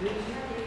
Virgínia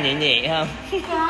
nhẹ nhẹ không có